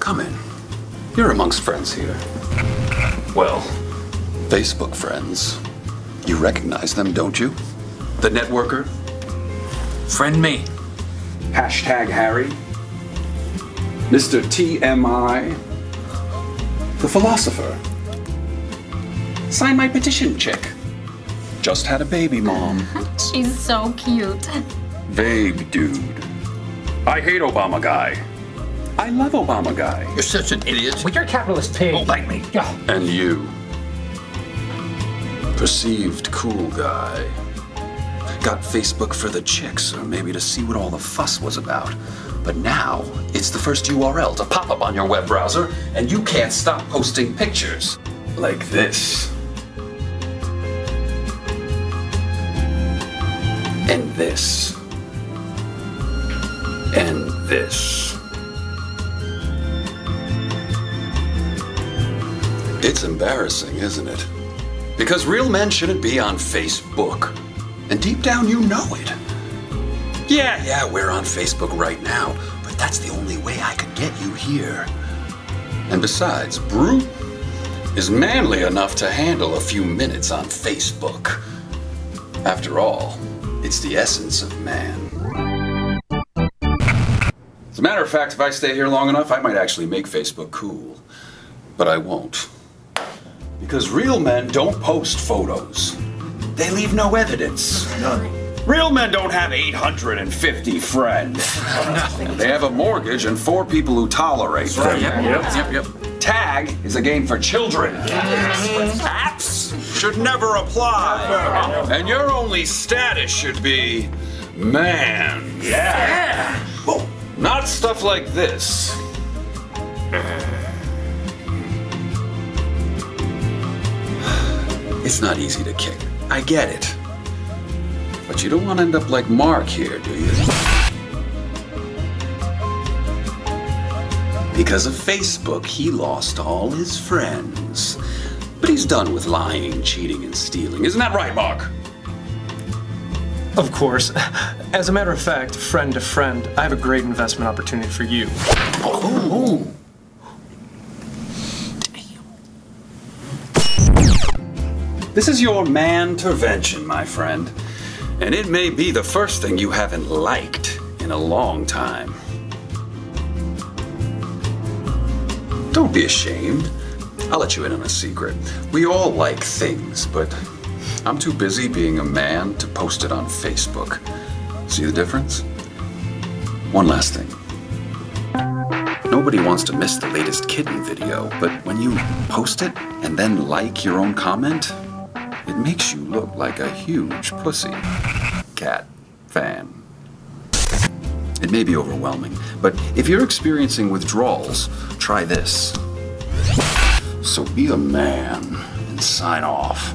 Come in. You're amongst friends here. Well, Facebook friends. You recognize them, don't you? The networker? Friend me. Hashtag Harry. Mr. TMI. The philosopher. Sign my petition chick. Just had a baby mom. She's so cute. Vague dude. I hate Obama guy. I love Obama guy. You're such an idiot. Well, you're a capitalist pig. Don't like me. Yeah. And you. Perceived cool guy. Got Facebook for the chicks, or maybe to see what all the fuss was about. But now, it's the first URL to pop up on your web browser, and you can't stop posting pictures. Like this. And this. And this. It's embarrassing, isn't it? Because real men shouldn't be on Facebook. And deep down, you know it. Yeah, yeah, we're on Facebook right now, but that's the only way I could get you here. And besides, Brute is manly enough to handle a few minutes on Facebook. After all, it's the essence of man. As a matter of fact, if I stay here long enough, I might actually make Facebook cool. But I won't. Because real men don't post photos. They leave no evidence. None. Real men don't have 850 friends. And they have a mortgage and four people who tolerate them. Yep, yep, yep, yep. Tag is a game for children. Apps should never apply. And your only status should be man. Yeah. Well, not stuff like this. It's not easy to kick. I get it. But you don't want to end up like Mark here, do you? Because of Facebook, he lost all his friends. But he's done with lying, cheating, and stealing. Isn't that right, Mark? Of course. As a matter of fact, friend to friend, I have a great investment opportunity for you. Oh. This is your man-intervention, my friend. And it may be the first thing you haven't liked in a long time. Don't be ashamed. I'll let you in on a secret. We all like things, but I'm too busy being a man to post it on Facebook. See the difference? One last thing. Nobody wants to miss the latest kitten video, but when you post it and then like your own comment, it makes you look like a huge pussy cat fan. It may be overwhelming, but if you're experiencing withdrawals, try this. So be a man and sign off.